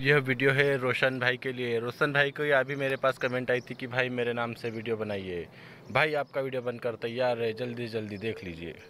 यह वीडियो है रोशन भाई के लिए। रोशन भाई को अभी मेरे पास कमेंट आई थी कि भाई मेरे नाम से वीडियो बनाइए। भाई आपका वीडियो बनकर तैयार है जल्दी जल्दी देख लीजिए।